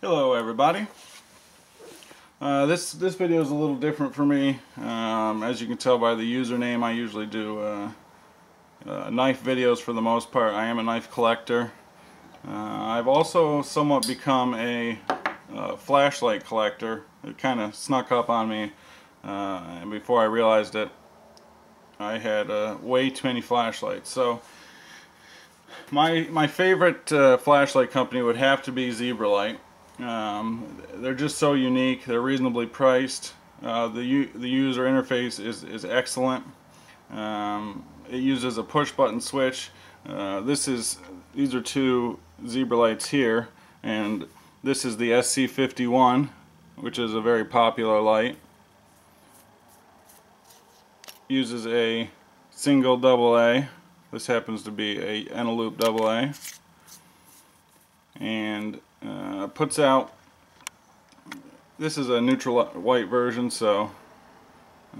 Hello everybody. Uh, this this video is a little different for me. Um, as you can tell by the username, I usually do uh, uh, knife videos for the most part. I am a knife collector. Uh, I've also somewhat become a uh, flashlight collector. It kind of snuck up on me, uh, and before I realized it, I had way too many flashlights. So my my favorite flashlight company would have to be Zebralight. Um, they're just so unique. They're reasonably priced. Uh, the the user interface is is excellent. Um, it uses a push button switch. Uh, this is these are two Zebralights here, and this is the SC51, which is a very popular light. Uses a single double A. This happens to be a Eneloop double A, and uh, puts out this is a neutral white version so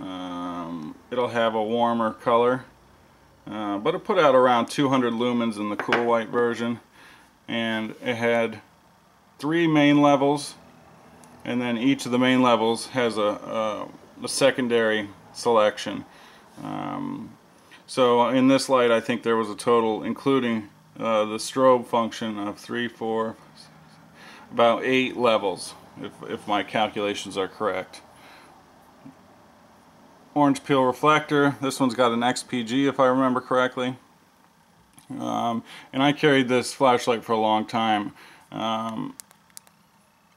um, it'll have a warmer color. Uh, but it put out around 200 lumens in the cool white version. And it had three main levels and then each of the main levels has a, a, a secondary selection. Um, so in this light I think there was a total including uh, the strobe function of three, four, about eight levels, if, if my calculations are correct. Orange peel reflector. This one's got an XPG if I remember correctly. Um, and I carried this flashlight for a long time. Um,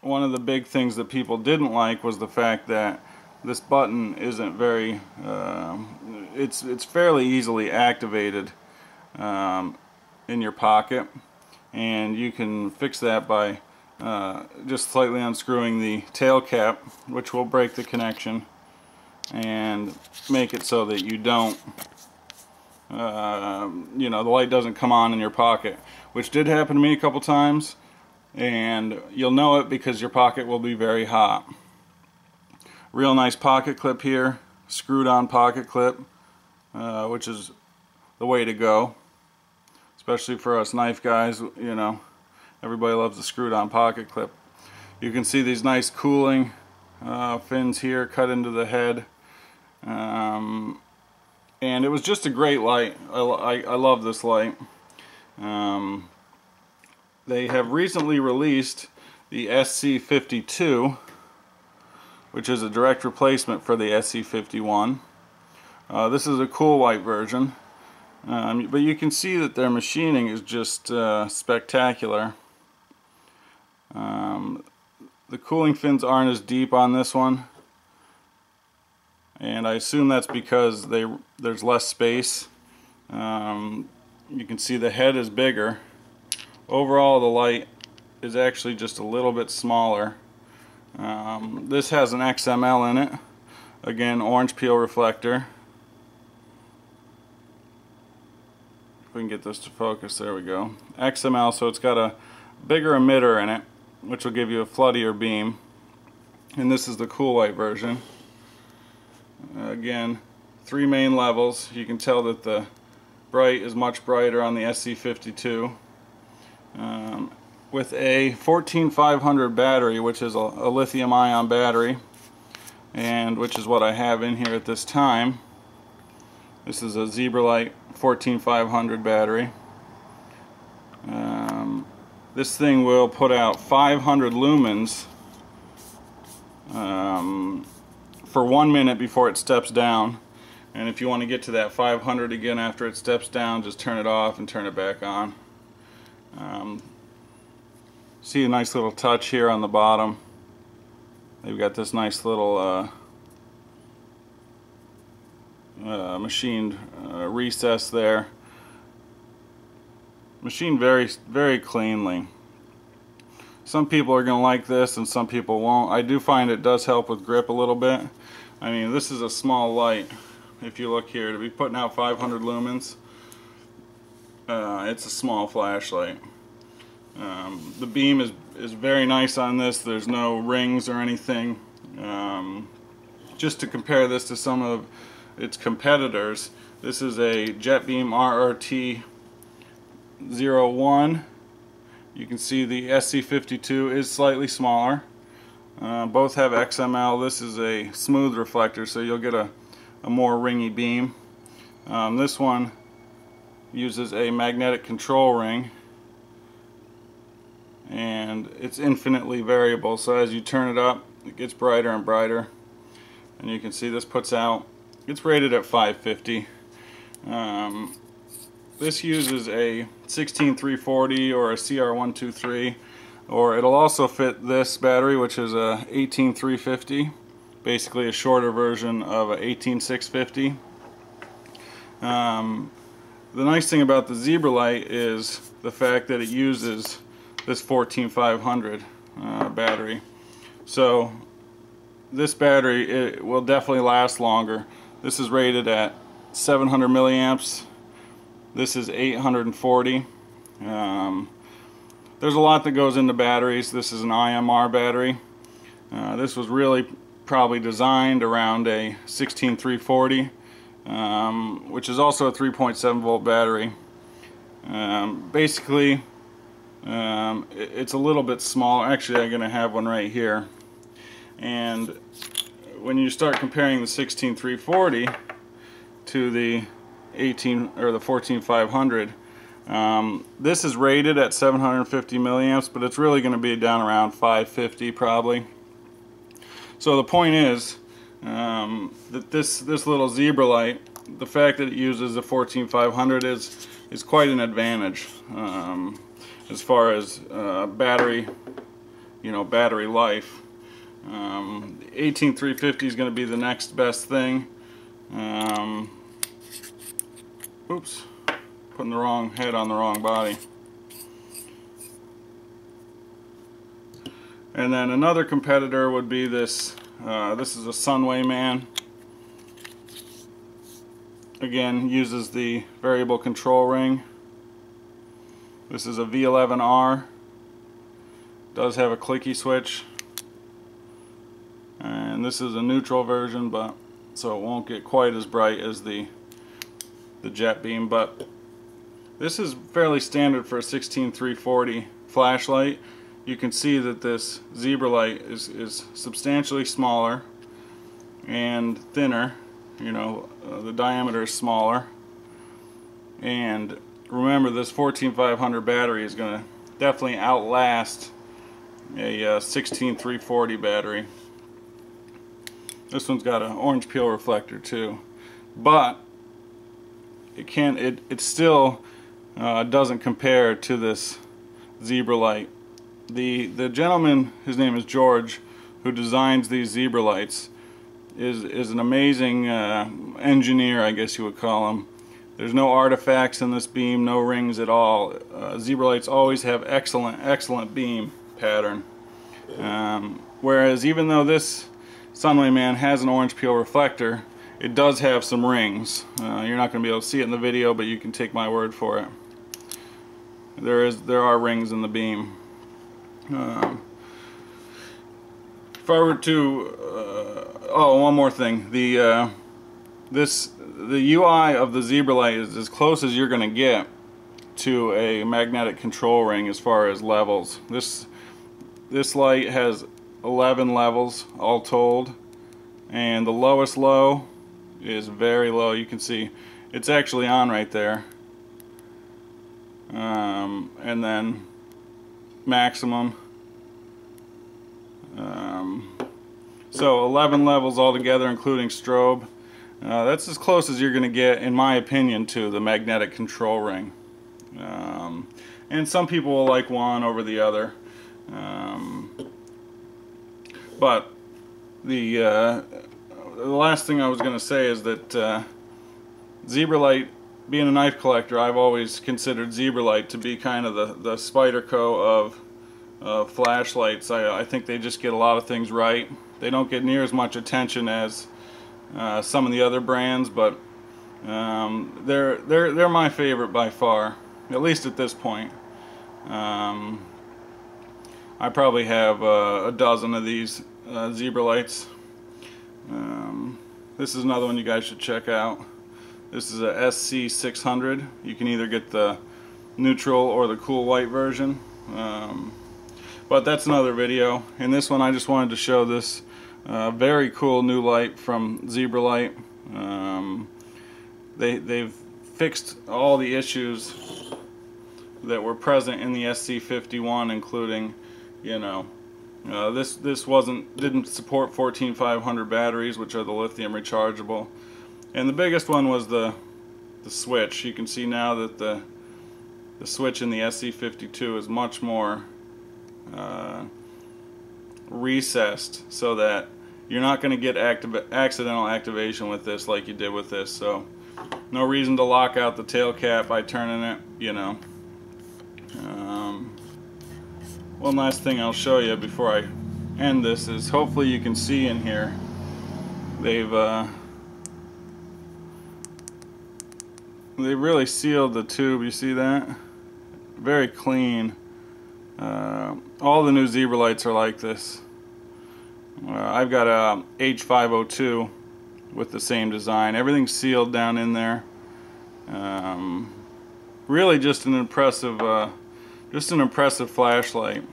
one of the big things that people didn't like was the fact that this button isn't very, uh, it's, it's fairly easily activated um, in your pocket and you can fix that by uh, just slightly unscrewing the tail cap which will break the connection and make it so that you don't uh, you know the light doesn't come on in your pocket which did happen to me a couple times. And you'll know it because your pocket will be very hot. Real nice pocket clip here screwed on pocket clip uh, which is the way to go especially for us knife guys you know Everybody loves the screwed on pocket clip. You can see these nice cooling uh, fins here cut into the head. Um, and it was just a great light. I, I, I love this light. Um, they have recently released the SC52 which is a direct replacement for the SC51. Uh, this is a cool white version. Um, but you can see that their machining is just uh, spectacular. Um, the cooling fins aren't as deep on this one. And I assume that's because they there's less space. Um, you can see the head is bigger. Overall the light is actually just a little bit smaller. Um, this has an XML in it. Again orange peel reflector. If we can get this to focus. There we go. XML so it's got a bigger emitter in it which will give you a floodier beam. And this is the cool white version. Uh, again three main levels. You can tell that the bright is much brighter on the SC52 um, with a 14500 battery which is a, a lithium ion battery and which is what I have in here at this time. This is a Zebralight 14500 battery. Um, this thing will put out 500 lumens um, for one minute before it steps down. And if you want to get to that 500 again after it steps down just turn it off and turn it back on. Um, see a nice little touch here on the bottom? They've got this nice little uh, uh, machined uh, recess there machined very very cleanly. Some people are gonna like this and some people won't. I do find it does help with grip a little bit. I mean this is a small light if you look here to be putting out 500 lumens. Uh, it's a small flashlight. Um, the beam is is very nice on this. There's no rings or anything. Um, just to compare this to some of its competitors this is a JetBeam RRT 01 You can see the SC52 is slightly smaller. Uh, both have XML. This is a smooth reflector, so you'll get a, a more ringy beam. Um, this one uses a magnetic control ring and it's infinitely variable so as you turn it up it gets brighter and brighter and you can see this puts out it's rated at 550 um, this uses a 16340 or a CR123 or it'll also fit this battery which is a 18350 basically a shorter version of a 18650 um, the nice thing about the Zebralight is the fact that it uses this 14500 uh, battery. So this battery it will definitely last longer. This is rated at 700 milliamps this is 840 um, there's a lot that goes into batteries. This is an IMR battery. Uh, this was really probably designed around a 16340 um, which is also a 3.7 volt battery. Um, basically um, it, it's a little bit smaller actually I'm gonna have one right here. And when you start comparing the 16340 to the 18 or the 14500 um, this is rated at 750 milliamps but it's really going to be down around 550 probably. So the point is um, that this this little Zebralight, the fact that it uses a 14500 is is quite an advantage um, as far as uh, battery you know battery life. Um, 18350 is going to be the next best thing. Um, oops putting the wrong head on the wrong body and then another competitor would be this uh, this is a Sunwayman. Again, uses the variable control ring. This is a V11R. Does have a clicky switch. And this is a neutral version, but so it won't get quite as bright as the the JetBeam, but this is fairly standard for a 16340 flashlight. You can see that this Zebralight is, is substantially smaller and thinner you know uh, the diameter is smaller. And remember this 14500 battery is going to definitely outlast a uh, 16340 battery. This one's got an orange peel reflector too. But it can't it, it still uh, doesn't compare to this Zebralight the the gentleman, his name is George, who designs these Zebralights, is is an amazing uh, engineer, I guess you would call him. There's no artifacts in this beam, no rings at all. Uh, Zebralights always have excellent, excellent beam pattern. Um, whereas even though this Sunwayman has an orange peel reflector, it does have some rings. Uh, you're not going to be able to see it in the video, but you can take my word for it. There is, there are rings in the beam. Um, if I were to, uh, oh, one more thing. The uh, this the UI of the Zebralight is as close as you're going to get to a magnetic control ring as far as levels. This this light has 11 levels all told, and the lowest low is very low. You can see it's actually on right there. Um, and then maximum. Um, so 11 levels altogether including strobe. Uh, that's as close as you're going to get, in my opinion, to the magnetic control ring. Um, and some people will like one over the other. Um, but the, uh, the last thing I was going to say is that uh, Zebralight being a knife collector, I've always considered Zebralight to be kind of the, the Spyderco of uh, flashlights. I, I think they just get a lot of things right. They don't get near as much attention as uh, some of the other brands, but um, they're they're they're my favorite by far, at least at this point. Um, I probably have uh, a dozen of these uh, Zebralights. Um, this is another one you guys should check out. This is a SC600. You can either get the neutral or the cool white version. Um, but that's another video. In this one I just wanted to show this uh, very cool new light from Zebralight. Um, they, they've fixed all the issues that were present in the SC51 including you know uh, this this wasn't didn't support 14500 batteries which are the lithium rechargeable. And the biggest one was the the switch. You can see now that the the switch in the SC52 is much more uh, recessed so that you're not going to get accidental activation with this like you did with this. So no reason to lock out the tail cap by turning it you know. Um, one last thing I'll show you before I end this is hopefully you can see in here they've uh, they really sealed the tube you see that? Very clean. Uh, all the new Zebralights are like this. Uh, I've got a H502 with the same design. Everything's sealed down in there. Um, really just an impressive uh, just an impressive flashlight.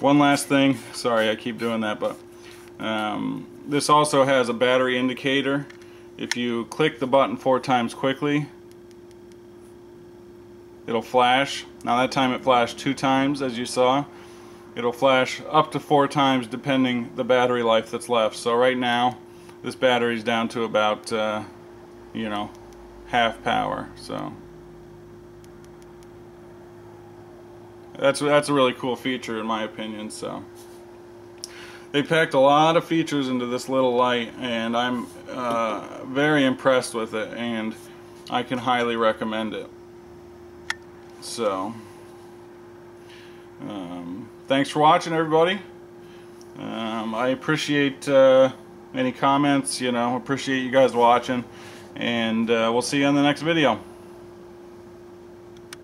One last thing. Sorry I keep doing that but um, this also has a battery indicator. If you click the button four times quickly it'll flash. Now that time it flashed two times as you saw. It'll flash up to four times depending the battery life that's left. So right now this battery's down to about uh, you know half power so that's that's a really cool feature in my opinion so. They packed a lot of features into this little light and I'm uh, very impressed with it and I can highly recommend it. So um, thanks for watching everybody. Um, I appreciate uh, any comments you know appreciate you guys watching and uh, we'll see you on the next video